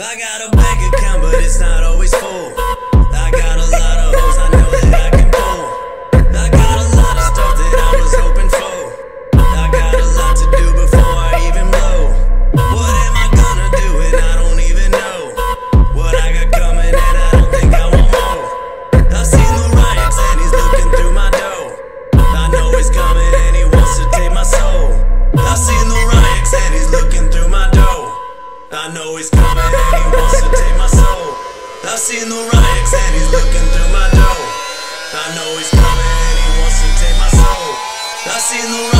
I got a bank account, but it's not always full. I got a lot of hoes I know that I can pull. I got a lot of stuff that I was hoping for. I got a lot to do before I even blow. What am I gonna do? And I don't even know. What I got coming, and I don't think I want more. I seen the Ryex, and he's looking through my dough. I know he's coming, and he wants to take my soul. I seen the Ryex, and he's looking through my dough. I know he's coming he wants to take my soul. I seen the Ryex and he's looking through my door. I know he's coming and he wants to take my soul. I seen the Ryex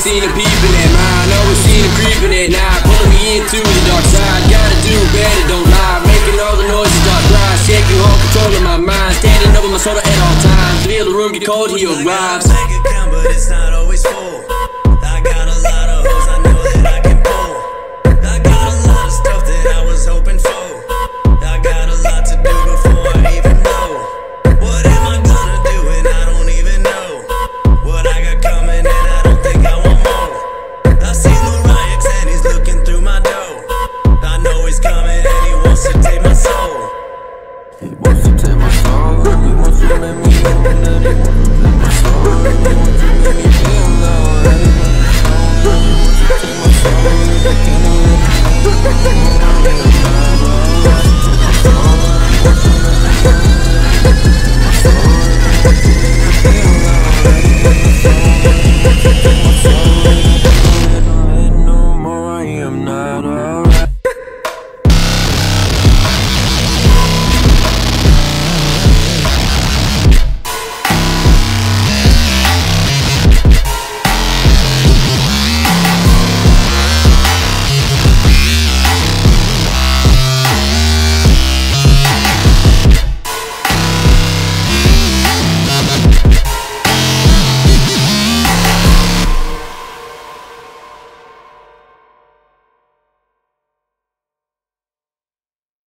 seen it peeping at mine, always seen it creeping at night, pulling me into the dark side. Gotta do better, don't lie, making all the noises, dark cries, shaking all control of my mind, standing over my shoulder at all times. Feel the room get cold, he arrives.